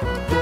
Bye.